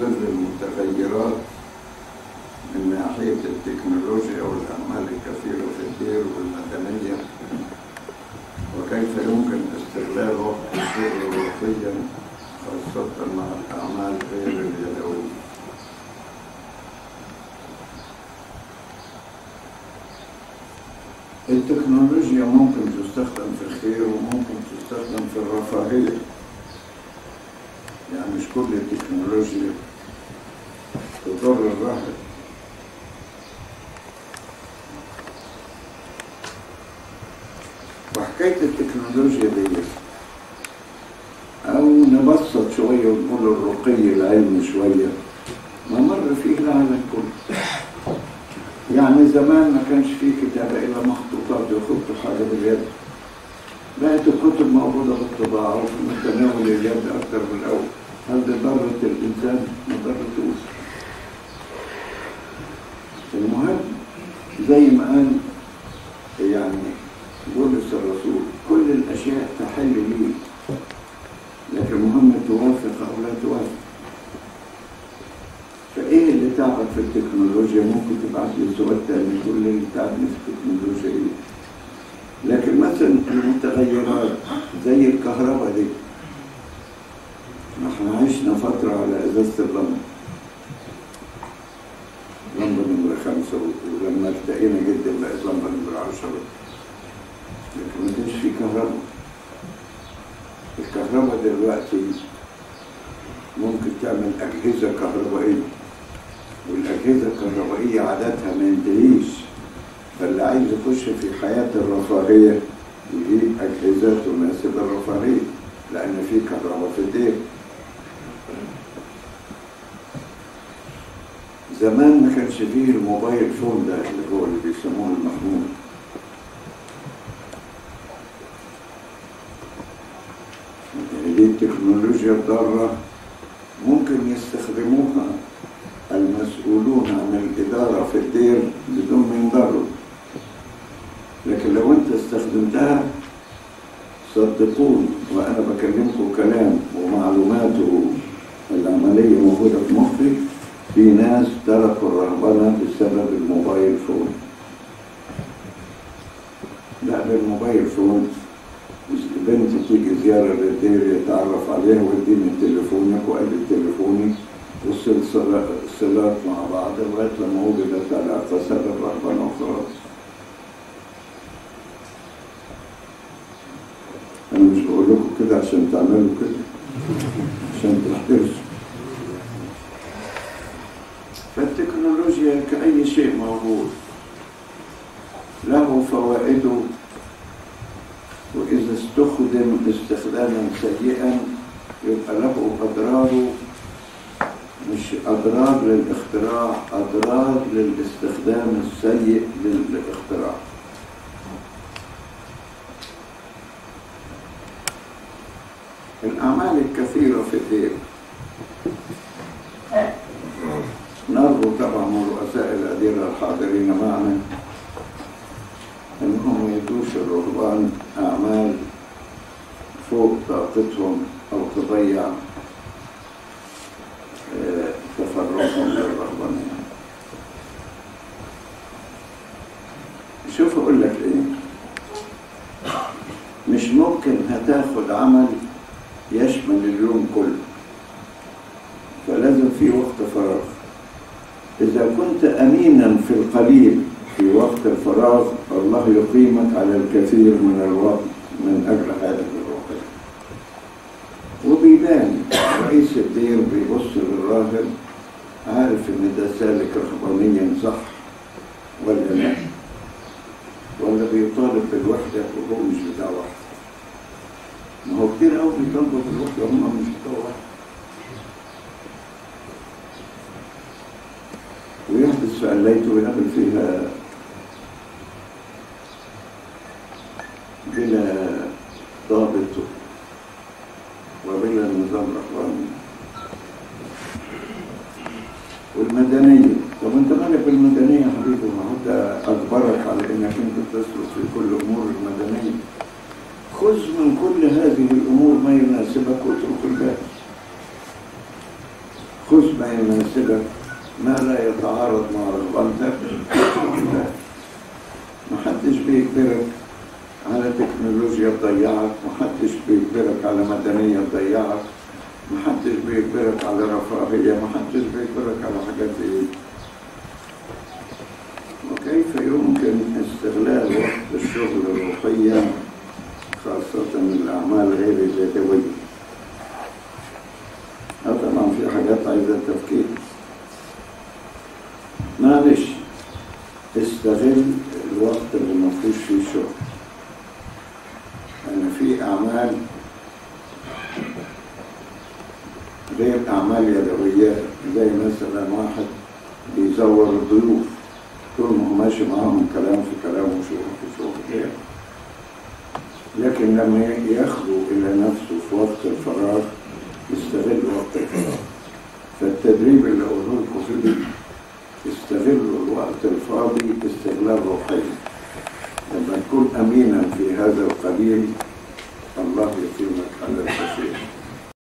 ظل المتغيرات من ناحية التكنولوجيا والأعمال الكثيرة في الدير والمدنية. وكيف يمكن استغلال وقت الشغل وقتيا خاصة مع الأعمال غير اليدوية؟ التكنولوجيا ممكن تستخدم في الخير وممكن تستخدم في الرفاهية. يعني مش كل التكنولوجيا تضر الراحل وحكاية التكنولوجيا دي أو نبسط شوية ونقول الرقي العلمي شوية ما مر فيه العالم كله. يعني زمان ما كانش فيه كتابة إلا مخطوطات يخطوا حاجة باليد. بقت الكتب موجودة بالطباعة وفي متناول اليد أكثر من الأول. هل ده ضرت الإنسان؟ ما ضرتوش المهم زي ما قال يعني بولس الرسول كل الأشياء تحل لي. لكن مهم توافق أو لا توافق. فإيه اللي تعبك في التكنولوجيا؟ ممكن تبعت لي سؤال تاني تقول لي اللي تعبني في التكنولوجيا إيه؟ لكن المتغيرات زي الكهرباء دي. إحنا عشنا فترة على إزازة اللمبة لمبة نمرة خمسة ولما التقينا جدا بقت لمبة نمرة عشرة. لكن ما كانش في كهرباء. الكهرباء دلوقتي ممكن تعمل أجهزة كهربائية والأجهزة الكهربائية عادتها ما ينتهيش فاللي عايز يخش في حياة الرفاهية يجيب أجهزة تناسب الرفاهية لأن في كهرباء في الدير زمان ما كانش فيه الموبايل فون ده اللي هو اللي بيسموه المحمول. يعني دي التكنولوجيا الضارة ممكن يستخدموها المسؤولون عن الإدارة في الدير بدون ما ينضروا لكن لو استخدمتها صدقوني وأنا بكلمكم كلام ومعلوماته العملية موجودة في مخي في ناس تركوا الرهبنة بسبب ال mobile phone. لا بال mobile phone بنت تيجي زيارة للدير يتعرف عليها ويديني تليفونك وقال تليفوني والصلات مع بعض لغاية لما وجدت علاقة سبب الرهبنة وخلاص. أنا مش بقول لكم كده عشان تعملوا كده عشان تحترسوا. فالتكنولوجيا كأي شيء موجود له فوائده وإذا استخدم استخداما سيئا يبقى له أضراره مش أضرار للاختراع أضرار للاستخدام السيء للاختراع. الأعمال الكثيرة في الدين. نرجو طبعا من رؤساء الأديرة الحاضرين معنا. إنهم يدوش الرهبان أعمال فوق طاقتهم أو تضيع آه، تفرغهم للرهبانية شوف أقول لك إيه. مش ممكن هتاخد عمل يشمل اليوم كله. فلازم في وقت فراغ. إذا كنت أمينا في القليل في وقت الفراغ الله يقيمك على الكثير من الوقت من أجل حياتك الروحية وبيبان رئيس الدير بيبص للراهب عارف إن ده سالك رهبانيا صح ولا لا؟ ولا بيطالب بالوحدة وهو مش بتاع وحدة. كتير قوي بيطالبوا بالوحدة وهم مش بتوع وحدة ويحدث في قليته ويقابل فيها بلا ضابط وبلا نظام رحماني والمدنية طب أنت مالك بالمدنية يا حبيبي؟ ما هو ده اجبرك على إنك أنت تسلك في كل خذ من كل هذه الأمور ما يناسبك واترك الباقي. خذ ما يناسبك ما لا يتعارض مع رغبتك محدش بيجبرك على تكنولوجيا تضيعك محدش بيجبرك على مدنية تضيعك محدش بيجبرك على رفاهية محدش بيجبرك على حاجات دي. وكيف يمكن استغلال وقت الشغل روحيا؟ خاصة الأعمال غير اليدوية طبعا في حاجات عايزة تفكير. معلش استغل الوقت اللي ما فيهوش فيه شغل. يعني في أعمال غير أعمال يدوية زي مثلا واحد بيزور الضيوف طول ما ماشي معاهم كلام في كلام وشغل في شغل. غير لكن لما ياخدوا إلى نفسه في وقت الفراغ يستغل وقت الفراغ. فالتدريب اللي أقوله لكم